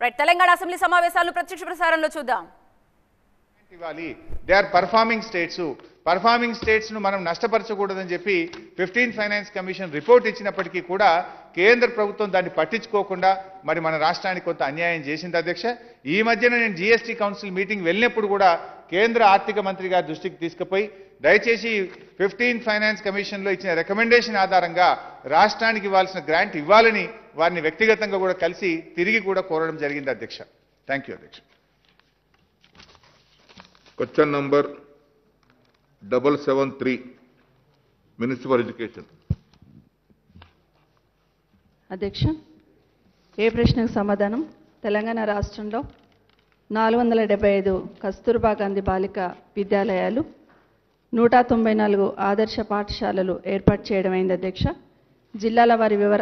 Right Telangana assembly సమావేశాలు ప్రత్యక్ష ప్రసారంలో చూద్దాం. ఇవ్వాలి. They are performing states performing స్టేట్స్ను మనం నష్టపరచకూడదని చెప్పి ఫిఫ్టీన్ ఫైనాన్స్ కమిషన్ రిపోర్ట్ ఇచ్చినప్పటికీ కూడా కేంద్ర ప్రభుత్వం దాన్ని పట్టించుకోకుండా మరి మన రాష్ట్రానికి కొంత అన్యాయం చేసింది అధ్యక్ష. ఈ మధ్యన నేను జీఎస్టీ కౌన్సిల్ మీటింగ్ వెళ్ళినప్పుడు కూడా కేంద్ర ఆర్థిక మంత్రి గారి దృష్టికి తీసుకుపోయి దయచేసి ఫిఫ్టీన్ ఫైనాన్స్ కమిషన్లో ఇచ్చిన రికమెండేషన్ ఆధారంగా రాష్ట్రానికి ఇవ్వాల్సిన గ్రాంట్ ఇవ్వాలని వారిని వ్యక్తిగతంగా కూడా కలిసి తిరిగి కూడా కోరడం జరిగింది అధ్యక్ష. థ్యాంక్ యూ అధ్యక్ష. Number double seven three, Minister for Education. అధ్యక్ష ఏ ప్రశ్నకు సమాధానం? తెలంగాణ రాష్ట్రంలో నాలుగు వందల డెబ్బై ఐదు కస్తూర్బా గాంధీ బాలిక విద్యాలయాలు నూట తొంభై నాలుగు ఆదర్శ పాఠశాలలు ఏర్పాటు చేయడమైంది అధ్యక్ష. జిల్లాల వారి వివరాలు